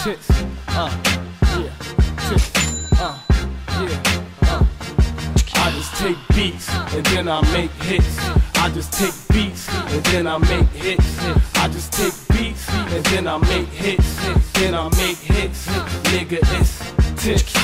Tittz, uh, yeah, Tittz, uh, yeah, uh. I just take beats and then I make hits. I just take beats and then I make hits. I just take beats and then I make hits. Then I make hits. Nigga, it's Tittz.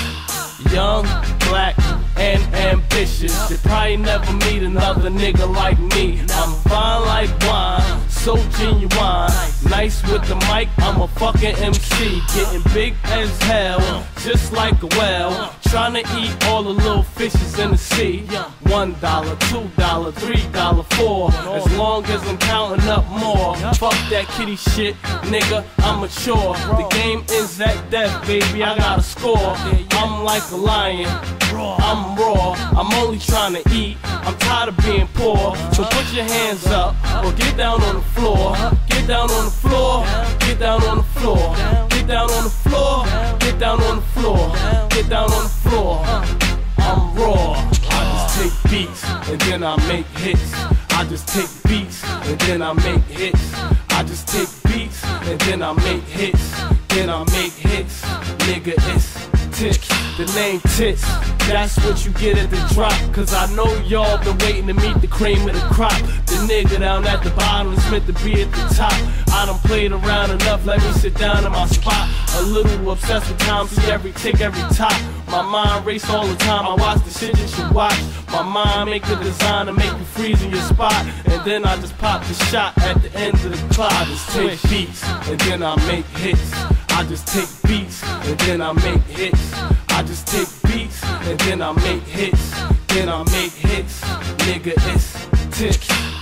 Young, black, and ambitious. You probably never meet another nigga like me. I'm fine like wine, so genuine. Nice with the mic, I'm a fucking MC. Getting big as hell, just like a whale. Trying to eat all the little fishes in the sea. One dollar, two dollar, three dollar, four. As long as I'm counting up more. Fuck that kitty shit, nigga, I'm mature. The game is at death, baby, I gotta score. I'm like a lion, I'm raw. I'm only trying to eat. I'm tired of being poor. So put your hands up or get down on the floor. Get down on the floor. Get down on the floor. Get down on the floor. Get down on the floor. Get down on the floor. I'm raw. I just take beats and then I make hits. I just take beats and then I make hits. I just take beats and then I make hits. Then I make hits. Nigga, it's Tittz. The name Tittz. That's what you get at the drop. Cause I know y'all been waiting to meet the cream of the crop. The nigga down at the bottom is meant to be at the top. I done played around enough, let me sit down in my spot. A little obsessed with time, see every tick, every top. My mind race all the time, I watch that you watch. My mind make the design to make you freeze in your spot. And then I just pop the shot at the end of the clock. Just take beats, and then I make hits. I just take beats, and then I make hits. I just take beats, and then I make hits. Then I make hits. Nigga, it's Tittz.